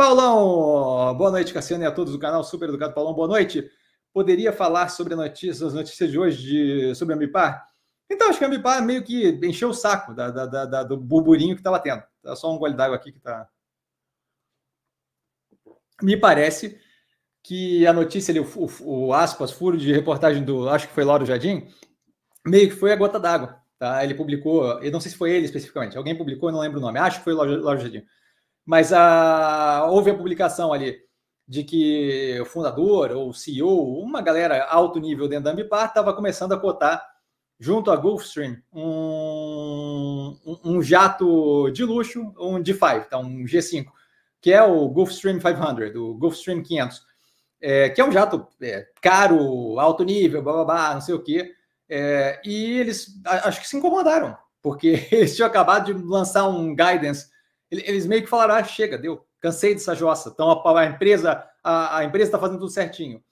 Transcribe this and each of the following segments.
Paulão, boa noite, Cassiano, e a todos do canal Super Educado Paulão, boa noite. Poderia falar sobre as notícias de hoje de, sobre a Mipar? Então, acho que a Mipar meio que encheu o saco da, da, da, do burburinho que estava tendo. Tá só um gole d'água aqui que está. Me parece que a notícia ali, o, o, o, aspas, furo de reportagem do, acho que foi Lauro Jardim, meio que foi a gota d'água. Tá? Ele publicou, eu não sei se foi ele especificamente, alguém publicou, não lembro o nome, acho que foi o Lauro Jardim. Mas a, houve a publicação ali de que o fundador ou CEO, uma galera alto nível dentro da Ambipar, estava começando a cotar, junto à Gulfstream, um, um, jato de luxo, um G5, tá? um G5, que é o Gulfstream 500, o Gulfstream 500 é, que é um jato é, caro, alto nível, blá, blá, blá, não sei o quê. É, e eles acho que se incomodaram, porque eles tinham acabado de lançar um guidance. Eles meio que falaram: ah, chega, deu, cansei dessa jossa. Então a, a empresa a, a empresa está fazendo tudo certinho.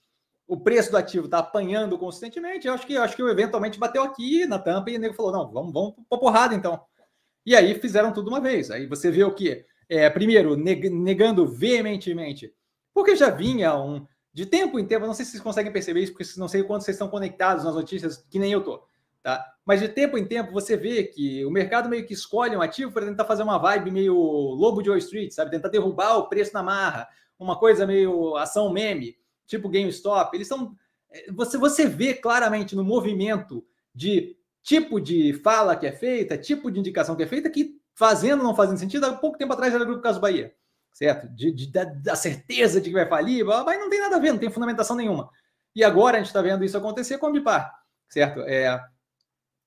O preço do ativo está apanhando consistentemente. Eu acho que acho que eventualmente bateu aqui na tampa e o nego falou: não, vamos, vamos para porrada então. E aí fizeram tudo uma vez. Aí você vê o que? É, primeiro, negando veementemente, porque já vinha um, de tempo em tempo, não sei se vocês conseguem perceber isso, porque não sei quanto vocês estão conectados nas notícias, que nem eu tô, tá? Mas de tempo em tempo você vê que o mercado meio que escolhe um ativo para tentar fazer uma vibe meio lobo de Wall Street, sabe? Tentar derrubar o preço na marra, uma coisa meio ação meme, tipo GameStop. Eles são é, você você vê claramente no movimento de tipo de fala que é feita, tipo de indicação que é feita, que fazendo não fazendo sentido, há pouco tempo atrás era o Grupo Caso Bahia certo? De, de, da, da, certeza de que vai falir, mas não tem nada a ver, não tem fundamentação nenhuma. E agora a gente está vendo isso acontecer com a Ambipar, certo? É,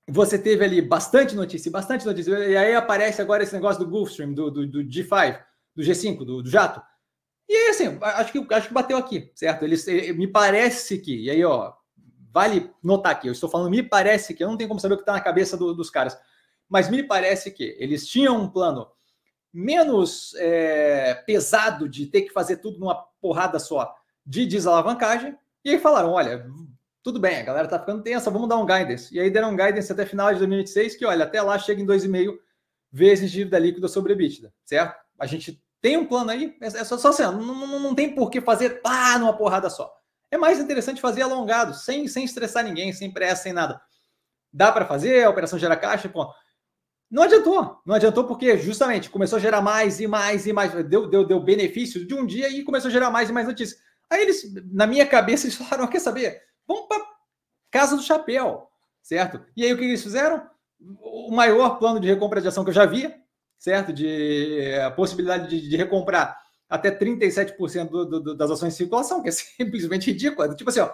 você teve ali bastante notícia, bastante notícia, e aí aparece agora esse negócio do Gulfstream, do, do, do G5, do G5, do, do, jato. E aí, assim, acho que, acho que bateu aqui, certo? Eles, me parece que, e aí, ó, vale notar aqui, eu estou falando, me parece que, eu não tenho como saber o que está na cabeça do, dos caras, mas me parece que eles tinham um plano menos é, pesado de ter que fazer tudo numa porrada só de desalavancagem. E aí falaram: olha, tudo bem, a galera tá ficando tensa, vamos dar um guidance. E aí deram um guidance até final de 2026, que olha, até lá chega em 2,5 vezes dívida líquida sobre EBITDA, certo? A gente tem um plano aí, é, é só, só assim, não, não, não tem por que fazer pá, numa porrada só. É mais interessante fazer alongado, sem, sem estressar ninguém, sem pressa, sem nada. Dá para fazer, a operação gera caixa, ponto. Não adiantou, não adiantou porque justamente começou a gerar mais e mais e mais, deu, deu, deu benefício de um dia e começou a gerar mais e mais notícias. Aí eles, na minha cabeça, eles falaram: quer saber? Vamos para Casa do Chapéu, certo? E aí o que eles fizeram? O maior plano de recompra de ação que eu já via, certo? De a possibilidade de, de recomprar até 37% do, do, das ações em circulação, que é simplesmente ridículo. Tipo assim, ó,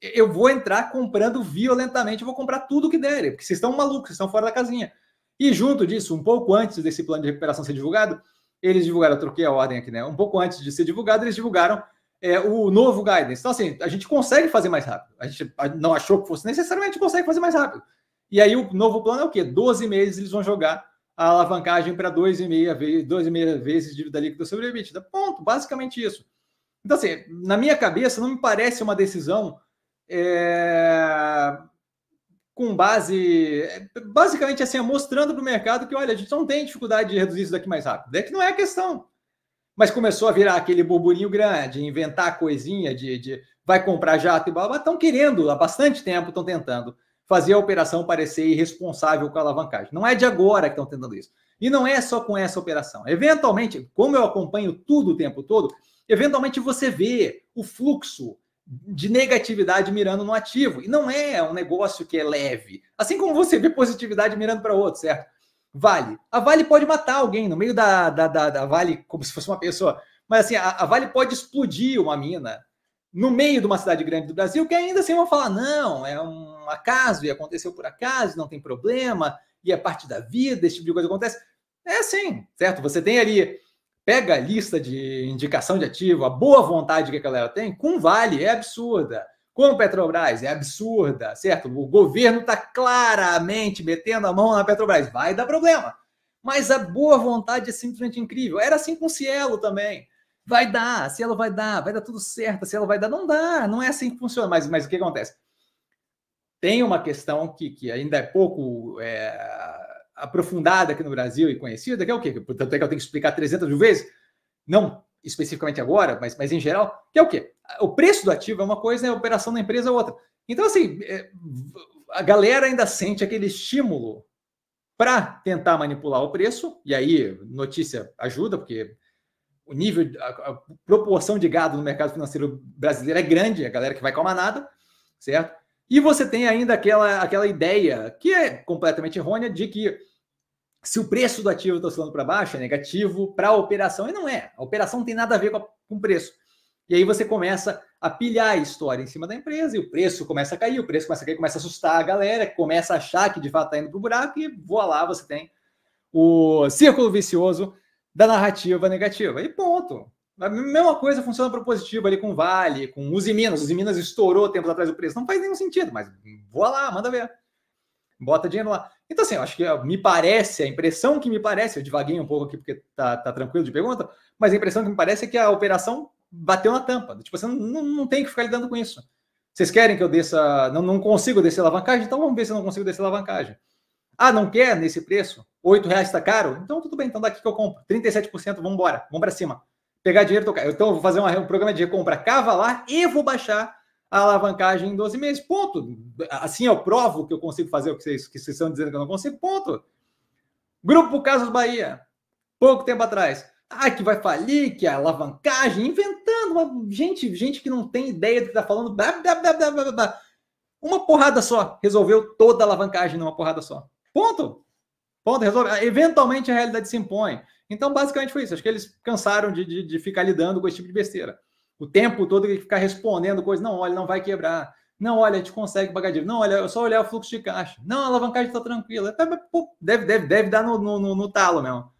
eu vou entrar comprando violentamente, vou comprar tudo que der, porque vocês estão malucos, vocês estão fora da casinha. E junto disso, um pouco antes desse plano de recuperação ser divulgado, eles divulgaram, eu troquei a ordem aqui, né? Um pouco antes de ser divulgado, eles divulgaram é, o novo guidance. Então, assim, a gente consegue fazer mais rápido. A gente não achou que fosse necessariamente, consegue fazer mais rápido. E aí o novo plano é o quê? 12 meses eles vão jogar a alavancagem para 2,5 vezes, 2,5 vezes dívida líquida sobre EBITDA. Ponto, basicamente isso. Então, assim, na minha cabeça, não me parece uma decisão é, com base, basicamente assim, mostrando para o mercado que, olha, a gente não tem dificuldade de reduzir isso daqui mais rápido. É que não é a questão. Mas começou a virar aquele burburinho grande, inventar coisinha de, de vai comprar jato e blá. Estão querendo, há bastante tempo, estão tentando fazer a operação parecer irresponsável com a alavancagem. Não é de agora que estão tentando isso. E não é só com essa operação. Eventualmente, como eu acompanho tudo o tempo todo, eventualmente você vê o fluxo de negatividade mirando no ativo. E não é um negócio que é leve. Assim como você vê positividade mirando para outro, certo? Vale. A Vale pode matar alguém no meio da, da, da, da Vale, como se fosse uma pessoa. Mas assim, a, a, Vale pode explodir uma mina no meio de uma cidade grande do Brasil, que ainda assim vão falar: não, é um acaso, e aconteceu por acaso, não tem problema, e é parte da vida, esse tipo de coisa acontece. É assim, certo? Você tem ali pega a lista de indicação de ativo, a boa vontade que a galera tem, com Vale é absurda. Com Petrobras é absurda, certo? O governo está claramente metendo a mão na Petrobras. Vai dar problema. Mas a boa vontade é simplesmente incrível. Era assim com o Cielo também. Vai dar, a Cielo vai dar, vai dar tudo certo, a Cielo vai dar. Não dá, não é assim que funciona. Mas, mas o que acontece? Tem uma questão que, que ainda é pouco é, aprofundada aqui no Brasil e conhecida, que é o quê? Portanto, é que eu tenho que explicar 300 mil vezes? Não. Especificamente agora, mas, mas em geral, que é o quê? O preço do ativo é uma coisa, a operação da empresa é outra. Então, assim, é, a galera ainda sente aquele estímulo para tentar manipular o preço, e aí notícia ajuda, porque o nível, a, a, proporção de gado no mercado financeiro brasileiro é grande, a galera que vai com a manada, certo? E você tem ainda aquela, aquela ideia, que é completamente errônea, de que se o preço do ativo está oscilando para baixo, é negativo para a operação, e não é. A operação não tem nada a ver com o preço. E aí você começa a pilhar a história em cima da empresa e o preço começa a cair, o preço começa a cair, começa a assustar a galera, começa a achar que de fato está indo para o buraco e voa lá, você tem o círculo vicioso da narrativa negativa. E ponto. A mesma coisa funciona para o positivo ali com Vale, com Uzi Minas. Uzi Minas estourou tempos atrás o preço. Não faz nenhum sentido, mas voa lá, manda ver. Bota dinheiro lá. Então, assim, eu acho que me parece, a impressão que me parece, eu divaguei um pouco aqui porque tá, tá tranquilo de pergunta, mas a impressão que me parece é que a operação bateu na tampa. Tipo, você não, não, tem que ficar lidando com isso. Vocês querem que eu desça, não, não consigo descer alavancagem? Então vamos ver se eu não consigo descer alavancagem. Ah, não quer nesse preço? R$ reais está caro? Então tudo bem, então daqui que eu compro. 37%, vamos embora, vamos para cima. Pegar dinheiro, tocar. Então eu vou fazer um programa de recompra cavalar e vou baixar a alavancagem em 12 meses. Ponto. Assim eu provo que eu consigo fazer o que vocês, que vocês estão dizendo que eu não consigo. Ponto. Grupo Casas Bahia, pouco tempo atrás. Ah, que vai falir, que é alavancagem, inventando. Uma, gente, gente que não tem ideia do que está falando. Blá, blá, blá, blá, blá, blá. Uma porrada só. Resolveu toda a alavancagem numa porrada só. Ponto. Ponto. Resolve. Eventualmente a realidade se impõe. Então, basicamente foi isso. Acho que eles cansaram de, de, de ficar lidando com esse tipo de besteira. O tempo todo que ficar respondendo coisas. Não, olha, não vai quebrar. Não, olha, a gente consegue pagar dívida. Não, olha, é só olhar o fluxo de caixa. Não, a alavancagem está tranquila. Deve, deve, deve dar no, no, no talo mesmo.